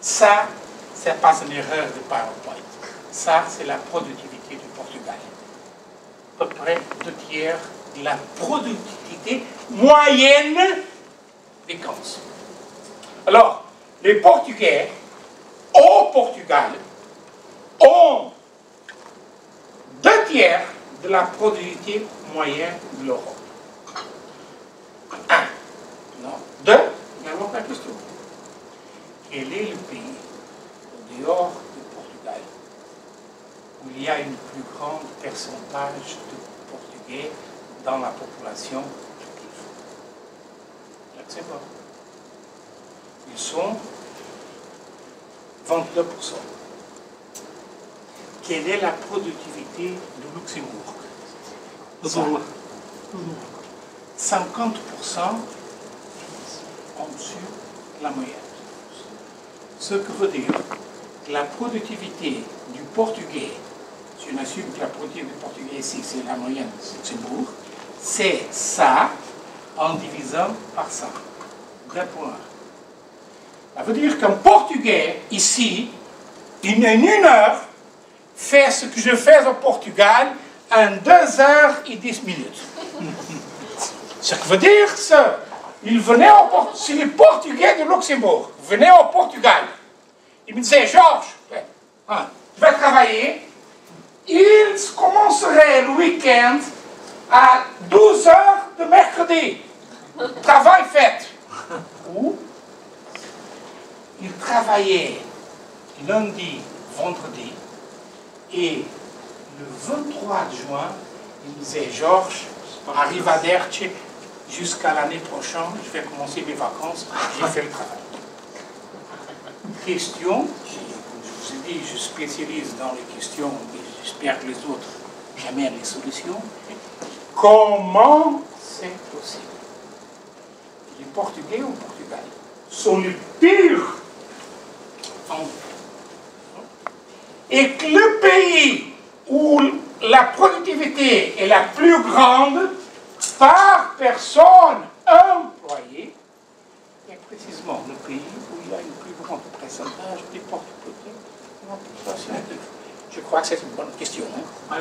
Ça, c'est pas une erreur de PowerPoint. Ça, c'est la productivité du Portugal. À peu près deux tiers de la productivité moyenne des camps. Alors, les Portugais, au Portugal, ont deux tiers de la productivité moyenne de l'Europe. Un. Non. Deux. Quel est le pays, au dehors du Portugal, où il y a un plus grand pourcentage de Portugais dans la population active. Ils sont 22%. Quelle est la productivité de Luxembourg? 50% en dessus de la moyenne. Ce que veut dire que la productivité du portugais, si on assume que la productivité du portugais ici, c'est la moyenne de Luxembourg, c'est ça en divisant par ça. Deux points. Ça veut dire qu'un portugais ici, il en une heure, fait ce que je fais au Portugal en deux heures et dix minutes. Ce que veut dire, ça, il venait au c'est les Portugais de Luxembourg, venaient au Portugal. Il me disait, Georges, je vais travailler. Ils commenceraient le week-end à 12 heures de mercredi. Travail fait. Où? Il travaillait lundi, vendredi, et le 23 juin, il me disait, Georges, arrivederci, jusqu'à l'année prochaine, je vais commencer mes vacances, j'ai fait le travail. Question, je vous ai dit, je spécialise dans les questions, et j'espère que les autres j'amènent les solutions. Comment c'est possible? Les Portugais au Portugal? Sont les pires et que le pays où la productivité est la plus grande par personne employée est précisément le pays où il y a une plus grande Je crois que c'est une bonne question. Hein?